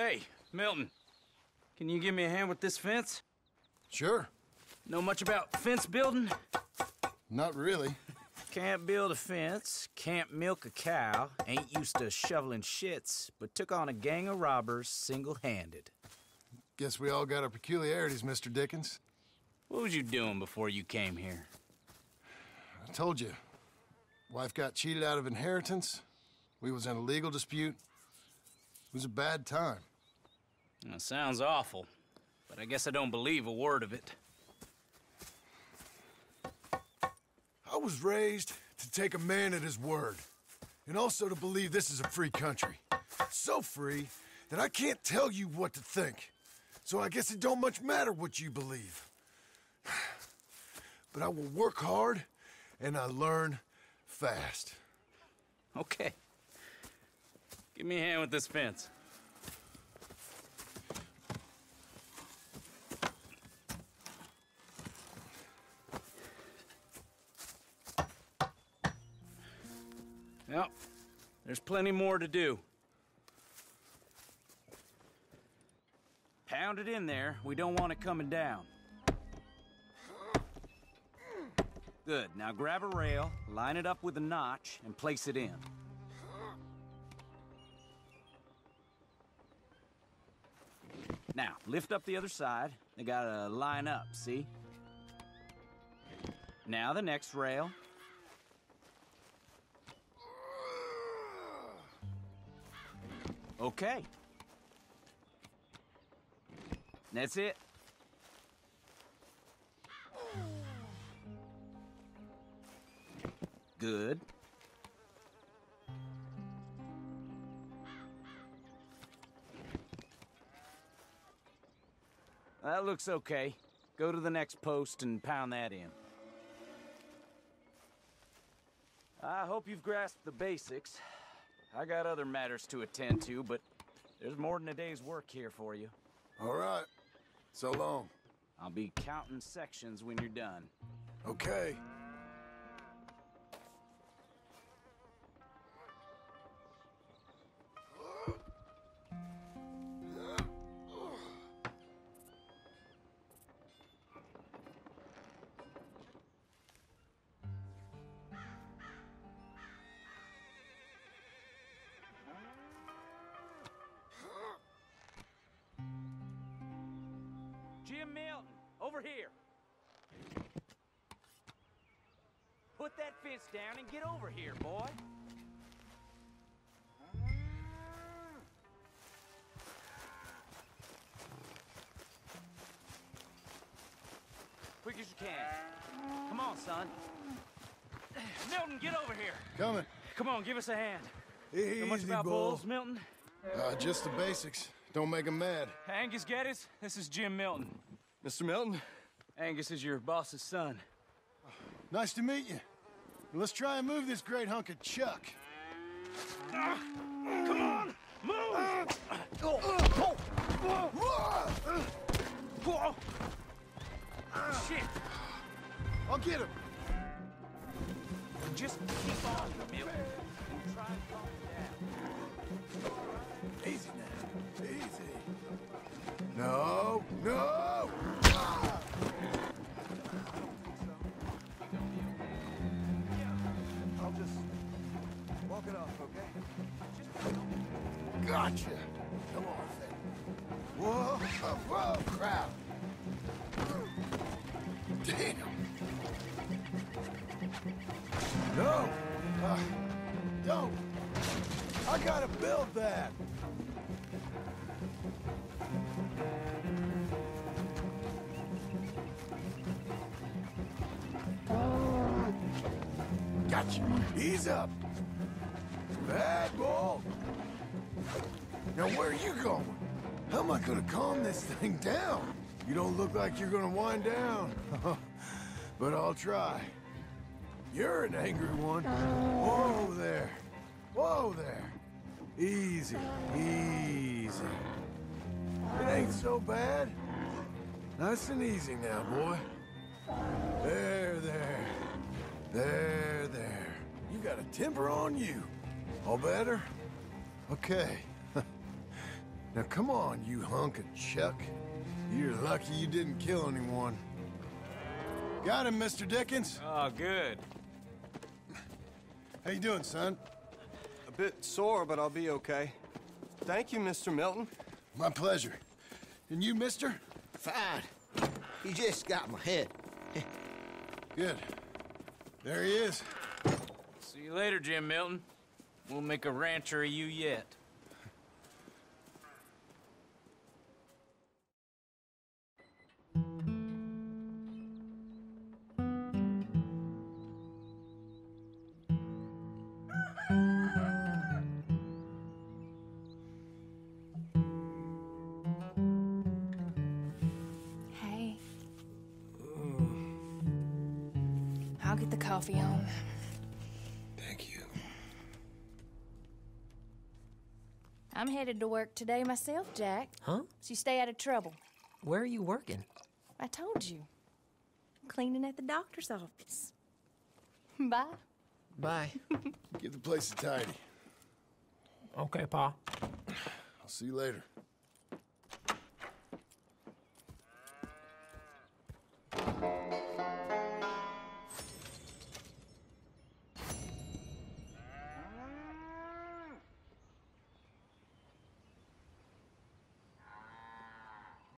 Hey, Milton. Can you give me a hand with this fence? Sure. Know much about fence building? Not really. Can't build a fence, can't milk a cow, ain't used to shoveling shits, but took on a gang of robbers single-handed. Guess we all got our peculiarities, Mr. Geddes. What was you doing before you came here? I told you. Wife got cheated out of inheritance. We was in a legal dispute. It was a bad time. That sounds awful, but I guess I don't believe a word of it. I was raised to take a man at his word, and also to believe this is a free country. So free that I can't tell you what to think. So I guess it don't much matter what you believe. But I will work hard, and I learn fast. Okay. Give me a hand with this fence. Yep, there's plenty more to do. Pound it in there. We don't want it coming down. Good. Now grab a rail, line it up with a notch, and place it in. Now, lift up the other side. They gotta line up, see? Now the next rail. Okay. That's it. Good. That looks okay. Go to the next post and pound that in. I hope you've grasped the basics. I got other matters to attend to, but there's more than a day's work here for you. All right. So long. I'll be counting sections when you're done. Okay. Jim Milton, over here. Put that fence down and get over here, boy. Quick as you can. Come on, son. Milton, get over here. Coming. Come on, give us a hand. Easy, Know much about Bull. bulls, Milton? Uh, just the basics. Don't make 'em mad. Angus Geddes, this is Jim Milton. Mr. Milton, Angus is your boss's son. nice to meet you. Let's try and move this great hunk of chuck. Come on, move! Whoa. Shit! I'll get him. Just keep on, Milton. And try and calm down. Easy now. Easy. No, no! I'll just walk it off, okay? Gotcha. Come on, Finn. Whoa, whoa, crap. Damn. No. Uh, don't. I gotta build that. Gotcha. Ease up. Bad ball. Now where are you going? How am I gonna calm this thing down? You don't look like you're gonna wind down. but I'll try. You're an angry one. Oh. Easy, easy. It ain't so bad. Nice and easy now, boy. There, there. There, there. You got a temper on you. All better? Okay. Now come on, you hunk of Chuck. You're lucky you didn't kill anyone. Got him, Mr. Geddes. Oh, good. How you doing, son? A bit sore, but I'll be okay. Thank you, Mr. Milton. My pleasure. And you, mister? Fine. He just got my head. Good. There he is. See you later, Jim Milton. We'll make a rancher of you yet. Get the coffee on. Thank you. I'm headed to work today myself, Jack. Huh? So you stay out of trouble. Where are you working? I told you. I'm cleaning at the doctor's office. Bye. Bye. Give the place a tidy. okay, Pa. I'll see you later.